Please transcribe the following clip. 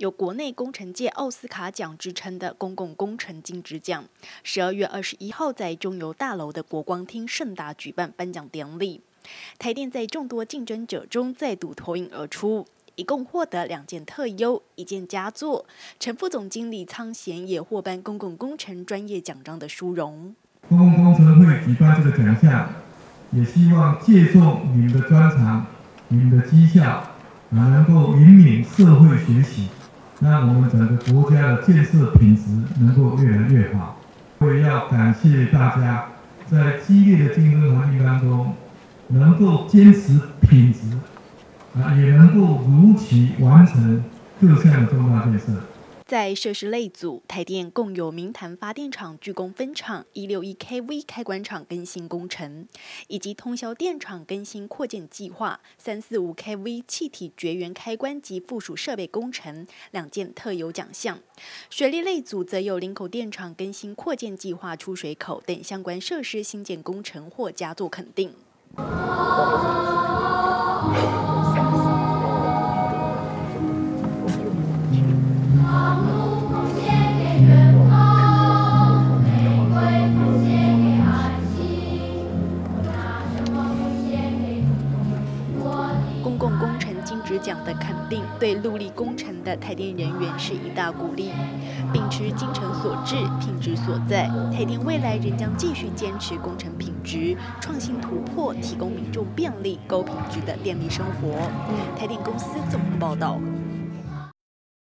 有国内工程界奥斯卡奖之称的公共工程金质奖，十二月二十一号在中油大楼的国光厅盛大举办颁奖典礼。台电在众多竞争者中再度脱颖而出，一共获得两件特优、一件佳作。陈副总经理仓贤也获颁公共工程专业奖章的殊荣。公共工程会举办这个奖项，也希望借重你们的专长、你们的绩效，能够引领社会学习。让我们整个国家的建设品质能够越来越好。我也要感谢大家，在激烈的竞争环境当中，能够坚持品质，啊，也能够如期完成各项的重大建设。在设施类组，台电共有明潭发电厂巨工分厂一六一 kV 开关厂更新工程，以及通宵电厂更新扩建计划三四五 kV 气体绝缘开关及附属设备工程两件特有奖项。水利类组则有林口电厂更新扩建计划出水口等相关设施新建工程获佳作肯定。共工程金质奖的肯定，对陆力工程的台电人员是一大鼓励。秉持精诚所至、品质所在，台电未来仍将继续坚持工程品质、创新突破，提供民众便利、高品质的电力生活。台电公司总部报道。